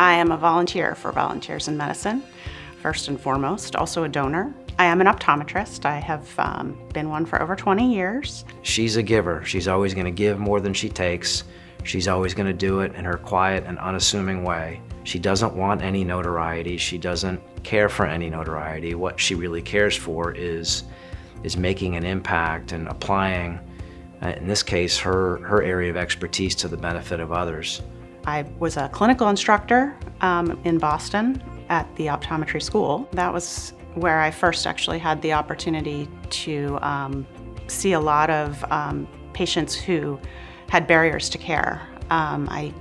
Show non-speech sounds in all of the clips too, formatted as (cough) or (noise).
I am a volunteer for Volunteers in Medicine, first and foremost, also a donor. I am an optometrist. I have um, been one for over 20 years. She's a giver. She's always going to give more than she takes. She's always going to do it in her quiet and unassuming way. She doesn't want any notoriety. She doesn't care for any notoriety. What she really cares for is, is making an impact and applying, uh, in this case, her, her area of expertise to the benefit of others. I was a clinical instructor um, in Boston at the optometry school. That was where I first actually had the opportunity to um, see a lot of um, patients who had barriers to care. Um, I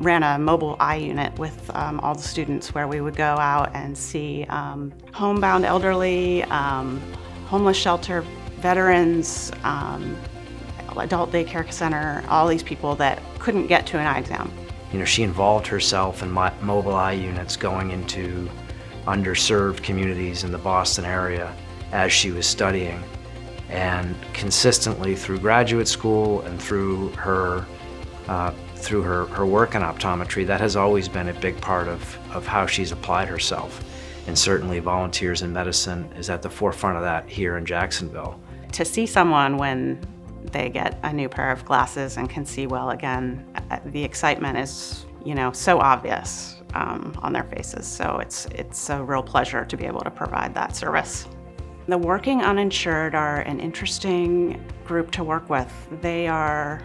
ran a mobile eye unit with um, all the students where we would go out and see um, homebound elderly, homeless shelter veterans, adult daycare center, all these people that couldn't get to an eye exam. You know, she involved herself in mobile eye units going into underserved communities in the Boston area as she was studying. And consistently through graduate school and through her uh, through her, her work in optometry, that has always been a big part of, of how she's applied herself. And certainly Volunteers in Medicine is at the forefront of that here in Jacksonville. To see someone when they get a new pair of glasses and can see well again, the excitement is, you know, so obvious um, on their faces. So it's, it's a real pleasure to be able to provide that service. The working uninsured are an interesting group to work with. They are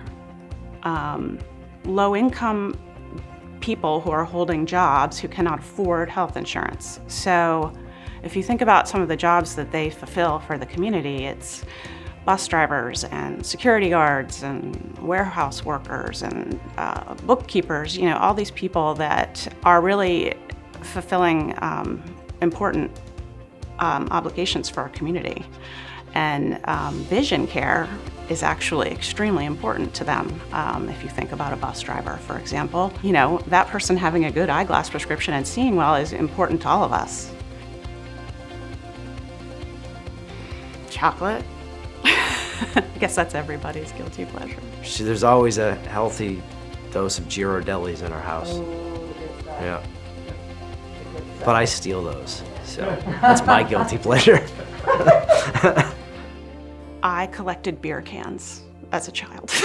um, low income people who are holding jobs who cannot afford health insurance. So if you think about some of the jobs that they fulfill for the community, it's bus drivers and security guards and warehouse workers and uh, bookkeepers, you know, all these people that are really fulfilling um, important um, obligations for our community. And um, vision care is actually extremely important to them. Um, if you think about a bus driver, for example, you know, that person having a good eyeglass prescription and seeing well is important to all of us. Chocolate. I guess that's everybody's guilty pleasure. See, there's always a healthy dose of Ghirardellis in our house. Oh, yeah. But I steal those, so (laughs) that's my guilty pleasure. (laughs) I collected beer cans as a child. (laughs)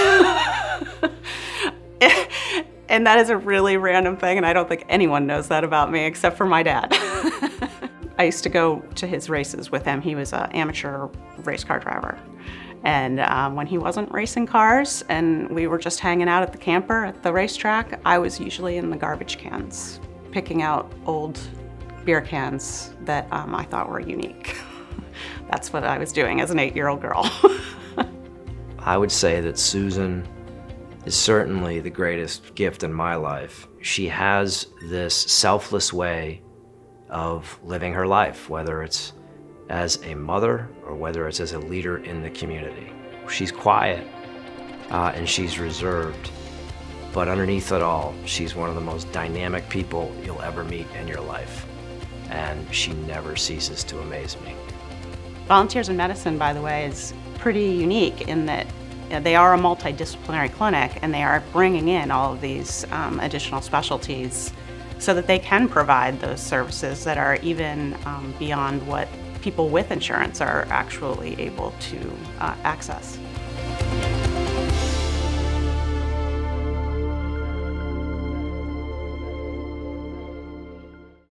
and that is a really random thing, and I don't think anyone knows that about me except for my dad. I used to go to his races with him. He was an amateur race car driver. And um, when he wasn't racing cars and we were just hanging out at the camper at the racetrack, I was usually in the garbage cans, picking out old beer cans that um, I thought were unique. (laughs) That's what I was doing as an eight-year-old girl. (laughs) I would say that Susan is certainly the greatest gift in my life. She has this selfless way of living her life, whether it's as a mother or whether it's as a leader in the community. She's quiet uh, and she's reserved, but underneath it all, she's one of the most dynamic people you'll ever meet in your life. And she never ceases to amaze me. Volunteers in Medicine, by the way, is pretty unique in that they are a multidisciplinary clinic and they are bringing in all of these um, additional specialties so that they can provide those services that are even um, beyond what people with insurance are actually able to uh, access.